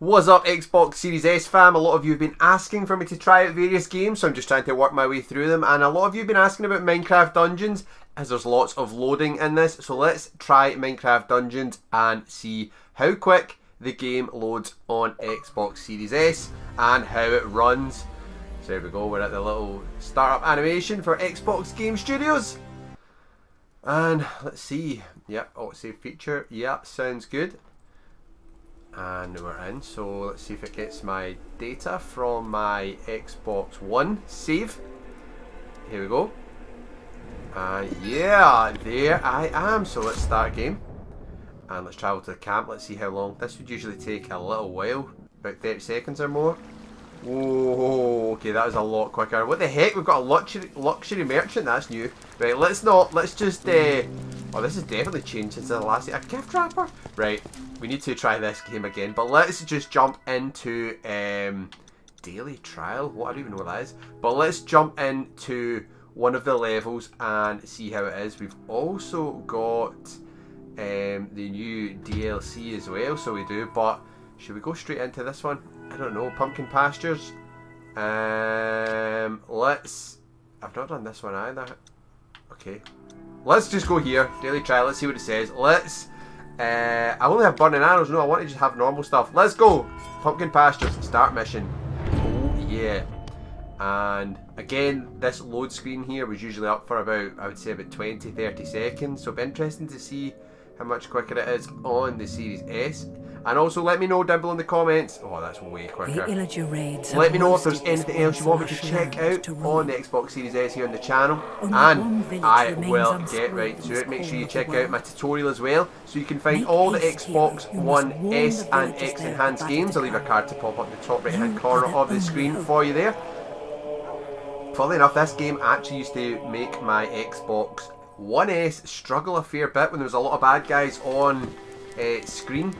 What's up Xbox Series S fam? A lot of you have been asking for me to try out various games so I'm just trying to work my way through them and a lot of you have been asking about Minecraft Dungeons as there's lots of loading in this so let's try Minecraft Dungeons and see how quick the game loads on Xbox Series S and how it runs. So there we go, we're at the little startup animation for Xbox Game Studios. And let's see, yep, auto save feature, yep, sounds good and we're in so let's see if it gets my data from my Xbox One save here we go and yeah there I am so let's start game and let's travel to the camp let's see how long this would usually take a little while about 30 seconds or more Whoa, okay, that was a lot quicker. What the heck? We've got a luxury luxury merchant. That's new. Right, let's not. Let's just. Uh, oh, this has definitely changed since the last. A gift wrapper. Right, we need to try this game again. But let's just jump into um, daily trial. What I don't even know what that is. But let's jump into one of the levels and see how it is. We've also got um, the new DLC as well. So we do. But should we go straight into this one? I don't know, Pumpkin Pastures. Um, let's... I've not done this one either. Okay. Let's just go here. Daily trial. Let's see what it says. Let's... Uh, I only have burning arrows. No, I want to just have normal stuff. Let's go. Pumpkin Pastures. Start mission. Oh, yeah. And again, this load screen here was usually up for about, I would say about 20-30 seconds. So it'll be interesting to see how much quicker it is on the Series S. And also let me know down below in the comments. Oh, that's way quicker. Let me know if there's anything else you want me to check out on the Xbox Series S here on the channel. And I will get right to it. Make sure you check out my tutorial as well. So you can find all the Xbox One S and X enhanced games. I'll leave a card to pop up in the top right hand corner of the screen for you there. Funnily enough, this game actually used to make my Xbox One S struggle a fair bit when there was a lot of bad guys on uh, screen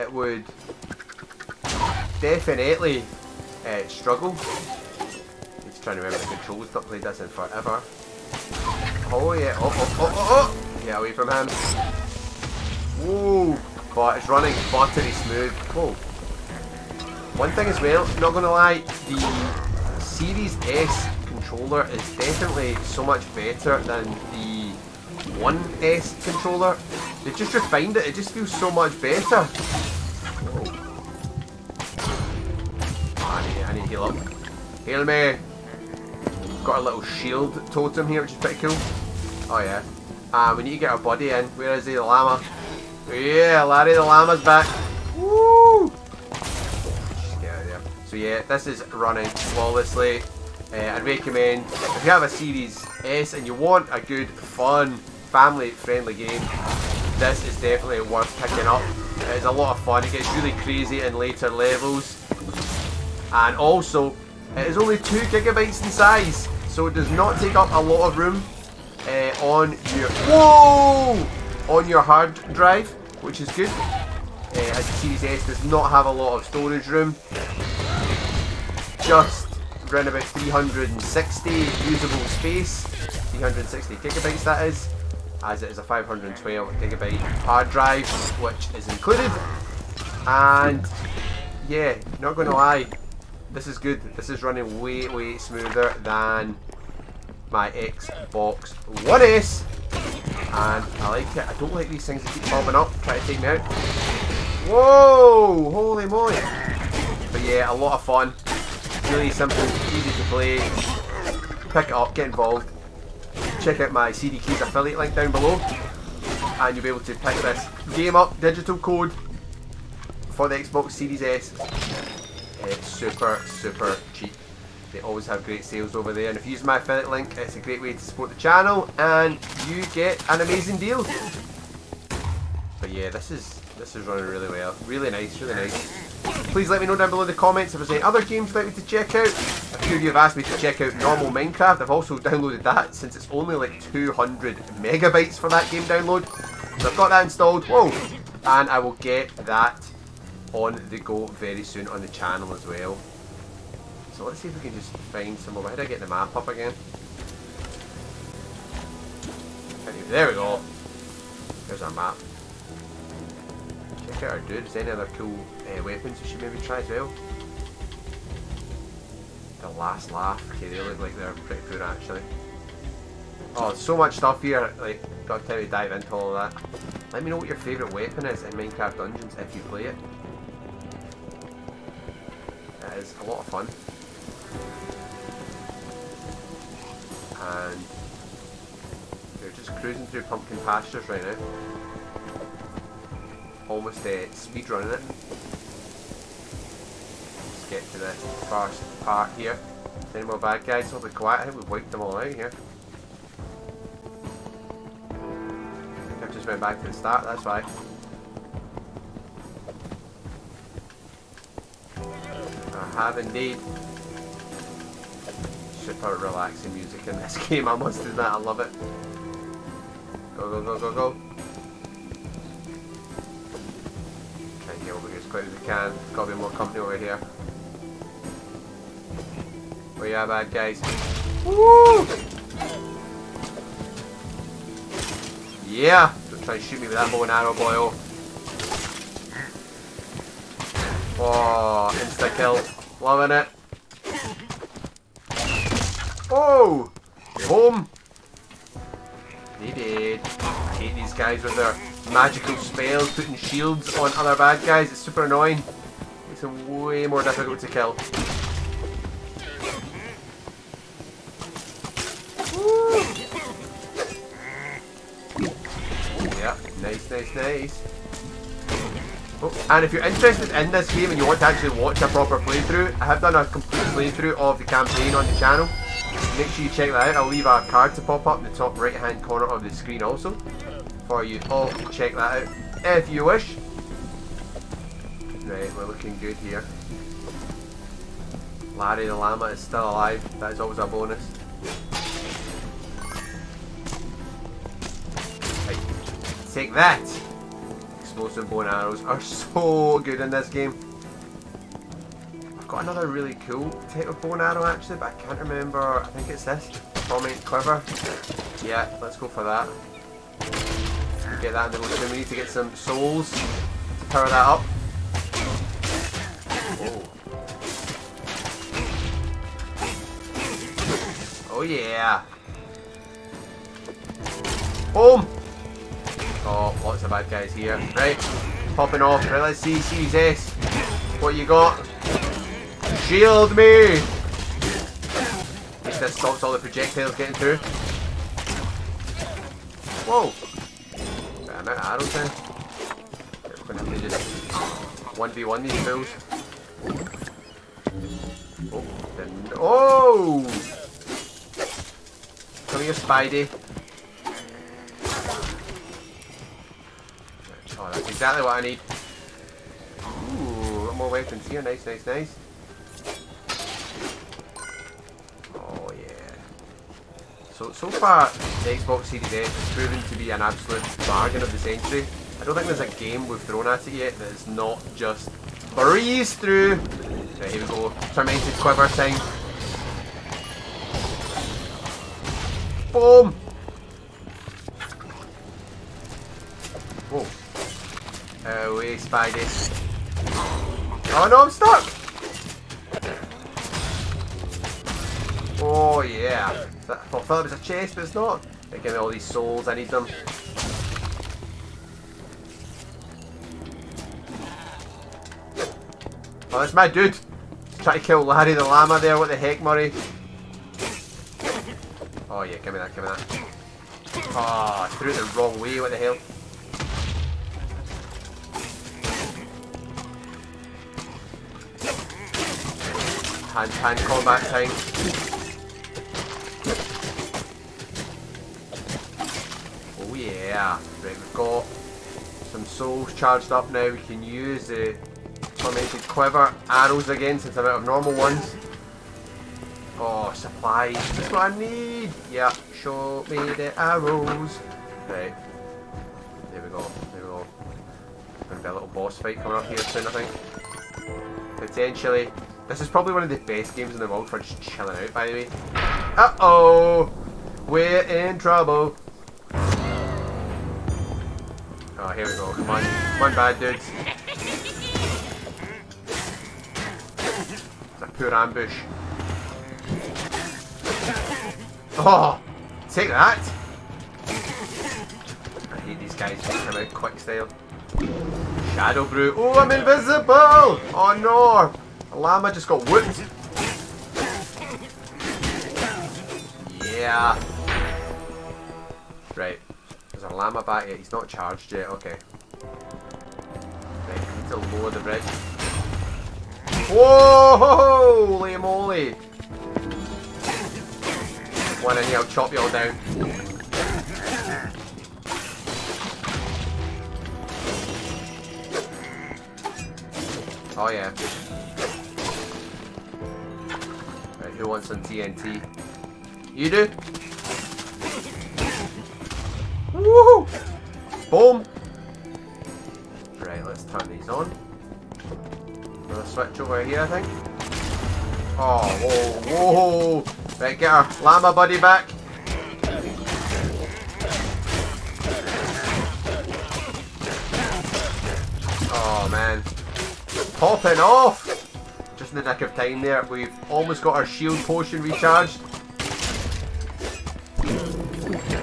it would definitely uh, struggle. Need to try and remember the controls, not played this in forever. Oh yeah, oh, oh, oh, oh, oh! Get away from him. Whoa! But it's running buttery smooth. Whoa. One thing as well, not gonna lie, the Series S controller is definitely so much better than the One S controller. They've just refined it, it just feels so much better. Heal up. Heal me! Got a little shield totem here, which is pretty cool. Oh yeah. Ah, we need to get our buddy in. Where is he, the llama? Yeah, Larry the llama's back. Woo! So yeah, this is running flawlessly. Uh, I'd recommend, if you have a Series S and you want a good, fun, family-friendly game, this is definitely worth picking up. It is a lot of fun. It gets really crazy in later levels. And also, it is only 2 gigabytes in size, so it does not take up a lot of room uh, on your whoa! On your hard drive, which is good. Uh, as the Series S does not have a lot of storage room, just around about 360 usable space, 360 gigabytes that is as it is a 512 gigabyte hard drive which is included. And yeah not gonna lie this is good. This is running way way smoother than my Xbox One S and I like it. I don't like these things that keep popping up. Try to take me out. Whoa! Holy moly. But yeah a lot of fun. Really simple easy to play. Pick it up get involved. Check out my CD Keys affiliate link down below. And you'll be able to pick this game up, digital code for the Xbox Series S. It's super, super cheap. They always have great sales over there and if you use my affiliate link it's a great way to support the channel and you get an amazing deal. But yeah, this is this is running really well. Really nice, really nice. Please let me know down below in the comments if there's any other games you'd like me to check out. A few of you have asked me to check out normal Minecraft. I've also downloaded that since it's only like 200 megabytes for that game download. So I've got that installed. Whoa! And I will get that on the go very soon on the channel as well. So let's see if we can just find some more. How do I get the map up again? There we go. There's our map. her do. Is there any other cool uh, weapons we should maybe try as well? The last laugh. Okay, they look like they're pretty cool actually. Oh, so much stuff here. Like, got time to dive into all of that. Let me know what your favourite weapon is in Minecraft Dungeons if you play it. Is a lot of fun. And we're just cruising through pumpkin pastures right now. Almost uh, speed running it. Let's get to the first part here. Any more bad guys? Will be quiet. I think we've wiped them all out here. i've just went back to the start, that's why. I have indeed. Super relaxing music in this game, I must admit, I love it. Go, go, go, go, go. Try and get over here as quick as we can. Gotta be more company over here. Where you at, bad guys? Woo! Yeah! Try and shoot me with that bow and arrow, boyo. Oh, oh insta kill. Loving it. Oh! Home! They did. Hate these guys with their magical spells, putting shields on other bad guys. It's super annoying. Makes them way more difficult to kill. Yeah, nice, nice. Oh, and if you're interested in this game and you want to actually watch a proper playthrough, I have done a complete playthrough of the campaign on the channel. Make sure you check that out. I'll leave a card to pop up in the top right hand corner of the screen also for you all to check that out if you wish. Right, we're looking good here. Larry the Llama is still alive. That is always a bonus. Take that! Explosive bow and arrows are so good in this game. I've got another really cool type of bow and arrow actually, but I can't remember. I think it's this. Torment Quiver. Yeah, let's go for that. Get that in the. We need to get some souls to power that up. Oh. Oh yeah. Boom! Oh, lots of bad guys here. Right, popping off. Right, let's see, Series this. What you got? Shield me! Least this stops all the projectiles getting through. Whoa! I'm out of arrows then. We're gonna have to just 1v1 these fools. Oh, then, oh! Come here, Spidey. Exactly what I need. Ooh, more weapons here. Nice, nice, nice. Oh, yeah. So, so far, the Xbox Series S has proven to be an absolute bargain of the century. I don't think there's a game we've thrown at it yet that is not just breeze through. Right, here we go. Tormented Quiver thing. Boom! Away, Spidey. Oh no, I'm stuck! Oh yeah. I thought it was a chest, but it's not. They give me all these souls, I need them. Oh, that's my dude! Try to kill Larry the llama there, what the heck, Murray? Oh yeah, give me that, give me that. Oh, I threw it the wrong way, what the hell? Hand-to-hand combat time. Oh yeah, right we've got some souls charged up now. We can use the tormented quiver arrows again since I'm out of normal ones. Oh, supplies. That's what I need. Yeah, show me the arrows. Right. There we go. There we go. Gonna be a little boss fight coming up here soon, I think. Potentially. This is probably one of the best games in the world for just chilling out, by the way. Uh-oh! We're in trouble. Oh, here we go. Come on. Come on, bad dudes. It's a poor ambush. Oh! Take that! I hate these guys who come out quick style. Shadow Brew. Oh, I'm invisible! Oh no! Llama just got whooped. Yeah. Right. There's a llama back yet. He's not charged yet. Okay. Right, need to lower the bridge. Whoa! Holy moly! One in here, I'll chop you all down. Oh yeah. Who wants some TNT? You do? Woohoo! Boom! Right, let's turn these on. Another switch over here, I think. Oh, whoa, whoa! Right, get our llama buddy back. Oh man. Popping off! Just in the nick of time there. We've almost got our shield potion recharged.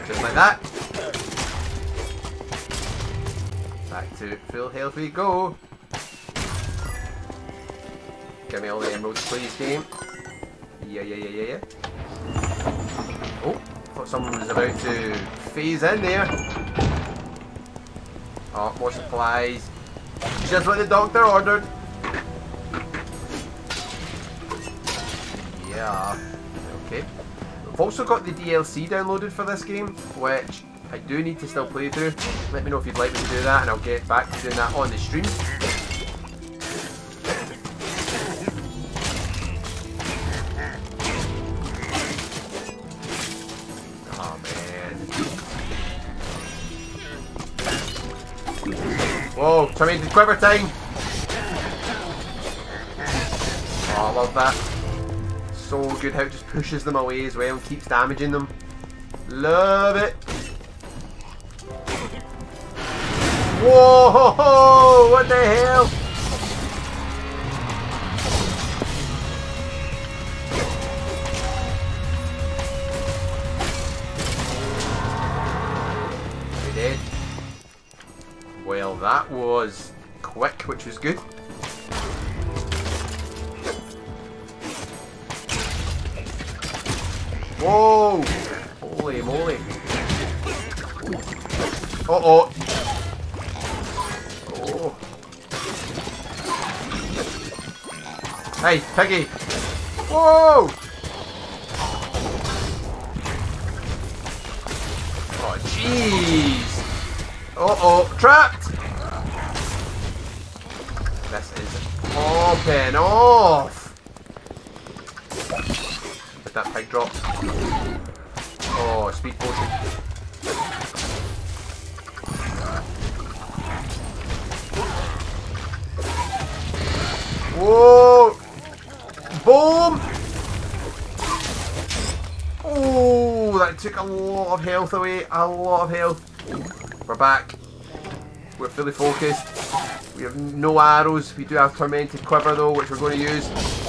Just like that. Back to full health we go. Give me all the emeralds please game. Yeah, yeah, yeah, yeah, yeah. Oh, thought someone was about to phase in there. Oh, more supplies. Just what the doctor ordered. Yeah. Okay. We've also got the DLC downloaded for this game, which I do need to still play through. Let me know if you'd like me to do that, and I'll get back to doing that on the stream. Oh man. Whoa, into quiver time! Oh, I love that. So good how it just pushes them away as well and keeps damaging them. Love it! Whoa! What the hell? We did. Well, that was quick, which was good. Whoa! Holy moly. Uh oh. Hey, Peggy! Whoa! Oh, jeez! Uh oh, trapped! This is popping off! That pig drop? Oh, speed potion. Whoa! Boom! Oh, that took a lot of health away. A lot of health. We're back. We're fully focused. We have no arrows. We do have Tormented Quiver though, which we're going to use.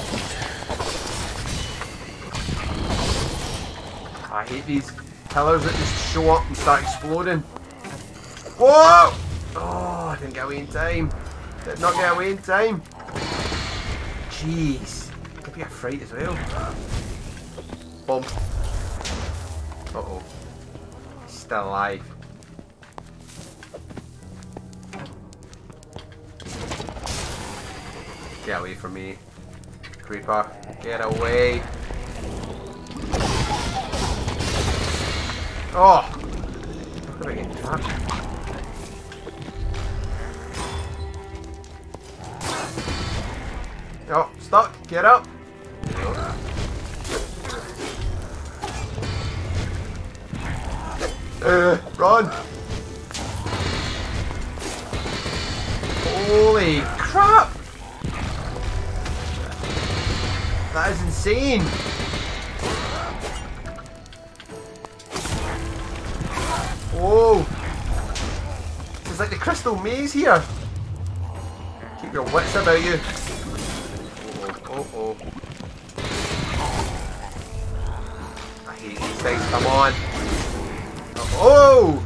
I hate these pillars that just show up and start exploding. Whoa! Oh, I didn't get away in time. Did not get away in time. Jeez. Could be a fright as well. Boom. Uh oh. Still alive. Get away from me. Creeper. Get away. Oh! How did I get trapped? Oh, stuck. Get up. Uh, run. Holy crap! That is insane. Whoa. This is like the crystal maze here. Keep your wits about you. Oh, oh, oh. I hate these things. Come on. Oh!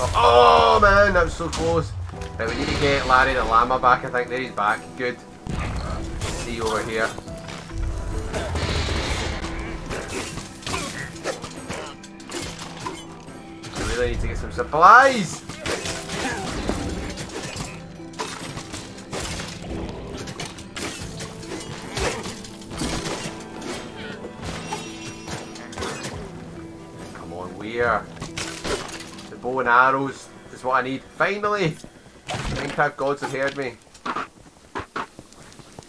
Oh, oh man, that was so close. Right, we need to get Larry the llama back. I think there he's back. Good. See you over here. I need to get some supplies. Come on, where? The bow and arrows is what I need. Finally! Minecraft gods have heard me.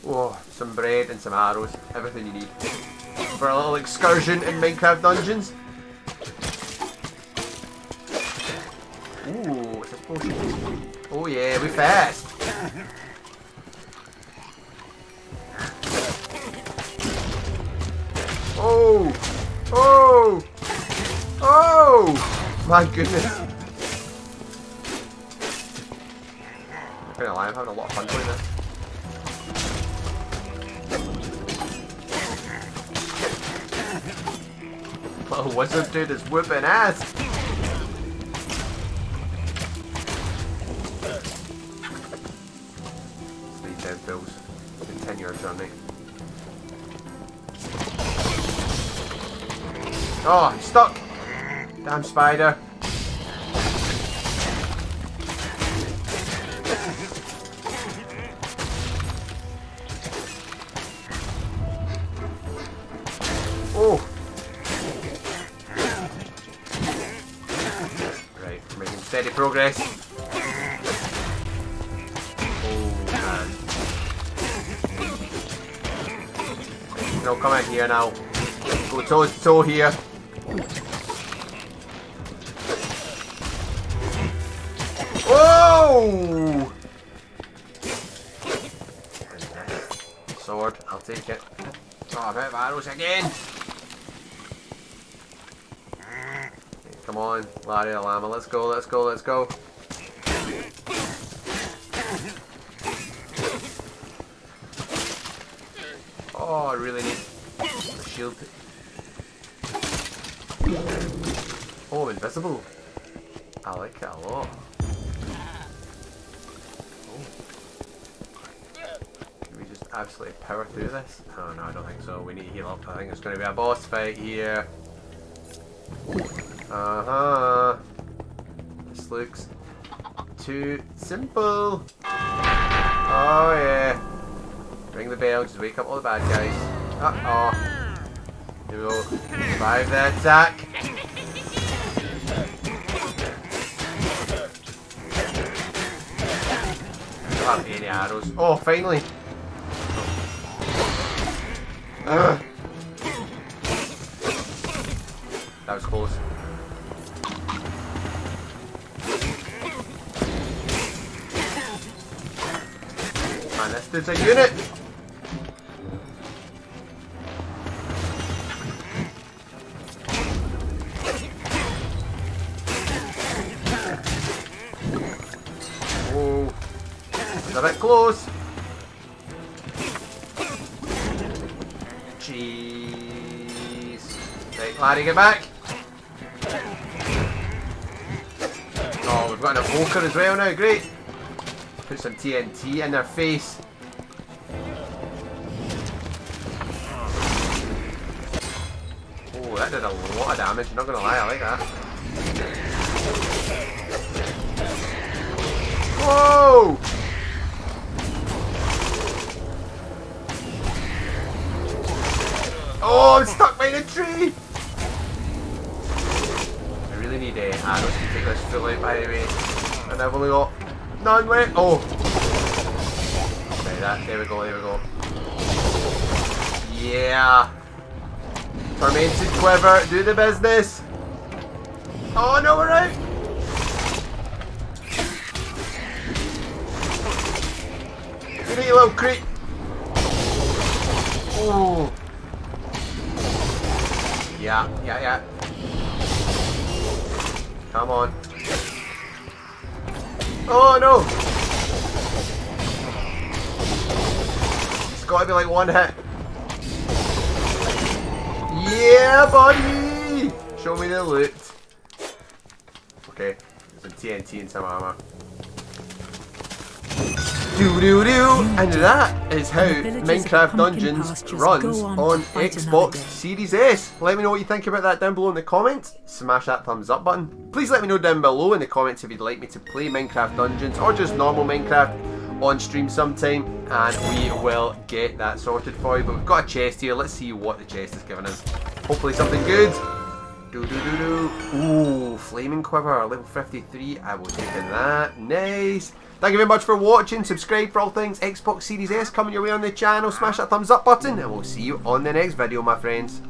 Oh, some bread and some arrows. Everything you need. For a little excursion in Minecraft dungeons. Ooh, what's this potion? Oh yeah, we fast. Oh! Oh! Oh! My goodness. I'm gonna lie, I'm having a lot of fun doing this. Little wizard dude is whooping ass. Oh, I'm stuck! Damn spider. Oh! Right, making steady progress. Oh man. No, come in here now. Go toe to toe here. Sword, I'll take it. Oh, a bit of arrows again. Come on, Larry the Llama, let's go, let's go, let's go. Oh, I really need a shield. Oh, invisible. I like it a lot. Absolutely power through this? Oh no, I don't think so. We need to heal up. I think it's going to be a boss fight here. Uh-huh. This looks too simple. Oh yeah. Ring the bell, just wake up all the bad guys. Uh-oh. Here we go. Survive the attack. Have any arrows. Oh, finally. That was close. Man, this dude's a unit! Oh, it's a bit close. Right, Larry, get back. Oh, we've got an evoker as well now, great. Put some TNT in their face. Oh, that did a lot of damage, not gonna lie, I like that. Whoa! Oh, I'm stuck by the tree! Really need uh, arrows to take this full out, by the way. And I've only got none left. Oh! Okay, that, there we go, there we go. Yeah! Tormented Quiver, do the business! Oh no, we're out! Give me a little creep! Oh! Yeah, yeah, yeah. Come on. Oh no! It's gotta be like one hit. Yeah, buddy! Show me the loot. Okay, some TNT and some armor. Doo doo doo! And that is how Minecraft Dungeons runs on Xbox Series S. Let me know what you think about that down below in the comments. Smash that thumbs up button. Please let me know down below in the comments if you'd like me to play Minecraft Dungeons or just normal Minecraft on stream sometime and we will get that sorted for you. But we've got a chest here. Let's see what the chest is giving us. Hopefully something good. Do do do do. Ooh, flaming quiver, level 53. I will take in that. Nice. Thank you very much for watching. Subscribe for all things Xbox Series S coming your way on the channel. Smash that thumbs up button and we'll see you on the next video, my friends.